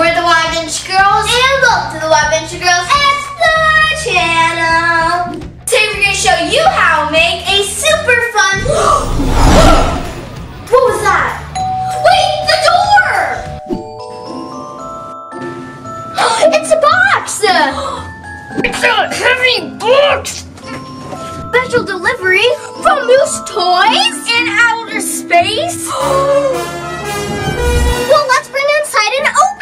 we're the Wild Adventure Girls. And welcome to the Wild Adventure Girls Explore channel. Today we're going to show you how to make a super fun... what was that? Wait, the door! it's a box! It's a heavy box! Special delivery from Moose Toys in outer space? well, let's bring it inside and open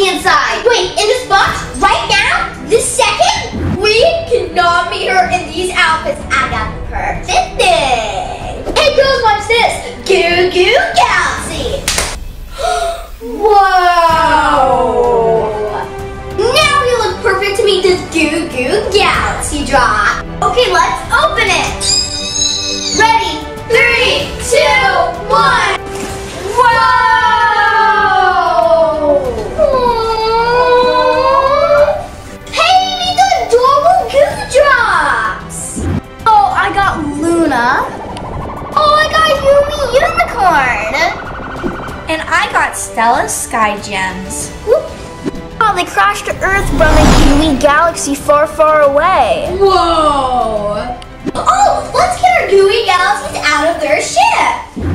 Galaxy inside. Wait, in this box, right now, this second, we cannot meet her in these outfits. I got the perfect thing. Hey girls, watch this! Goo Goo I got Stella Sky Gems. Oh, they crashed to Earth from a gooey galaxy far, far away. Whoa! Oh, let's get our gooey galaxies out of their ship.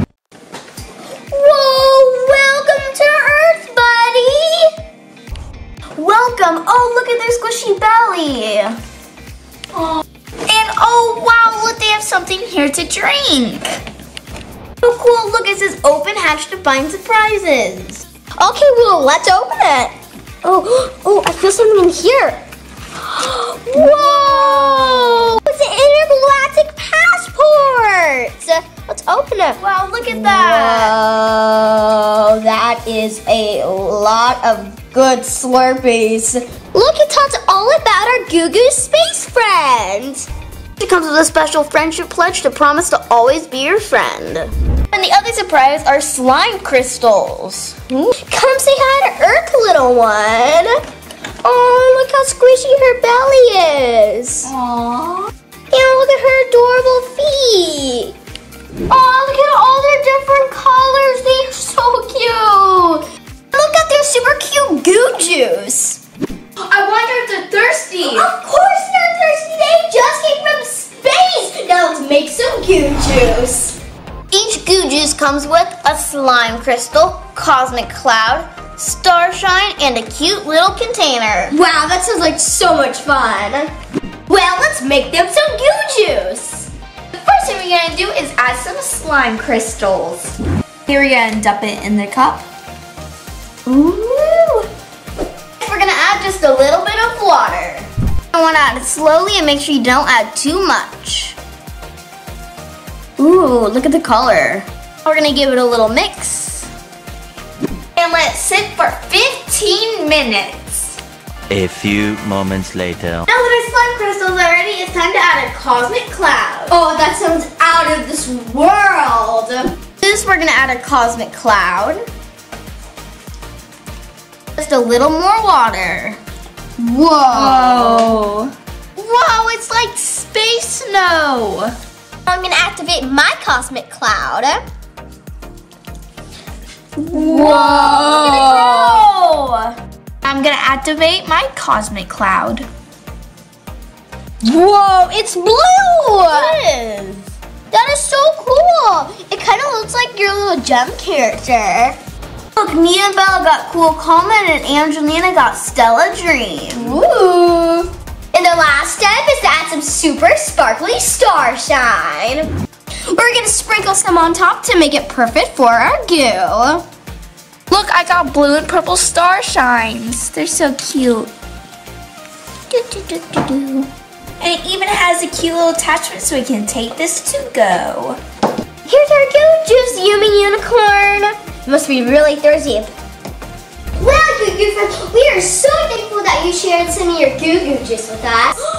Whoa, welcome to Earth, buddy. Welcome. Oh, look at their squishy belly. Oh. And oh wow, look, they have something here to drink. Oh, cool. Look, it says open hatch to find surprises. Okay, well, let's open it. Oh, oh, I feel something in here. Whoa! It's an intergalactic passport. Let's open it. Wow, look at that. Whoa, that is a lot of good Slurpees. Look, it talks all about our Goo Goo space friend. It comes with a special friendship pledge to promise to always be your friend. And the other surprise are slime crystals. Hmm? Come say hi to Earth, little one. Oh, look how squishy her belly is. Aww. And look at her adorable feet. Oh, look at all their different colors. They're so cute. Look at their super cute goo juice. I wonder if they're thirsty. Of course they're thirsty. They just came from space. Now let's make some goo juice. Each goo juice comes with a slime crystal, cosmic cloud, starshine, and a cute little container. Wow, that sounds like so much fun. Well, let's make them some goo juice. The first thing we're gonna do is add some slime crystals. Here we're gonna dump it in the cup. Ooh. We're gonna add just a little bit of water. I wanna add it slowly and make sure you don't add too much. Ooh, look at the color. We're gonna give it a little mix. And let it sit for 15 minutes. A few moments later. Now that our slime crystals are ready, it's time to add a cosmic cloud. Oh, that sounds out of this world. This, we're gonna add a cosmic cloud. Just a little more water. Whoa. Wow, it's like space snow. I'm gonna activate my cosmic cloud. Whoa! I'm gonna activate my cosmic cloud. Whoa, it's blue! It is. That is so cool. It kind of looks like your little gem character. Look, Mia and Bella got Cool Coleman and Angelina got Stella Dream. Ooh. And the last step is to add some super sparkly starshine. We're gonna sprinkle some on top to make it perfect for our goo. Look, I got blue and purple star shines. They're so cute. Do, do, do. And it even has a cute little attachment so we can take this to go. Here's our goo juice, Yumi Unicorn. You must be really thirsty. Well, Goo Goo friends, we are so thankful that you shared some of your Goo Goo juice with us.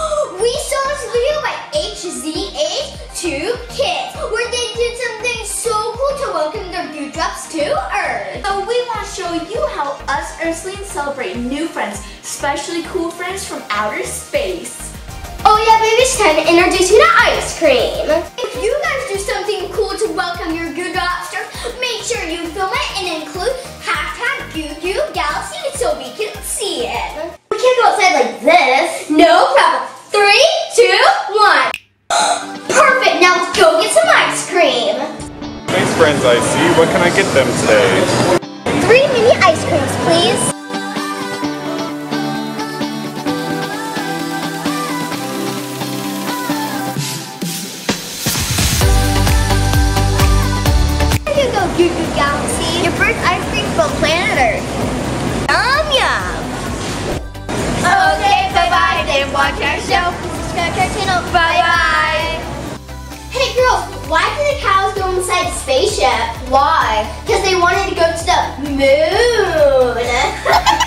To Earth. So we want to show you how us Earthlings celebrate new friends, especially cool friends from outer space. Oh yeah, baby, it's time to introduce you to ice cream. If you guys do something cool to welcome your good lobster, make sure you film it and include hashtag Thanks, friends Icy. What can I get them today? Three mini ice creams, please. Here you go, Goo Goo Galaxy. Your first ice cream from planet Earth. Yum yum. Okay, bye-bye. Then watch our show. Inside spaceship? Why? Because they wanted to go to the moon.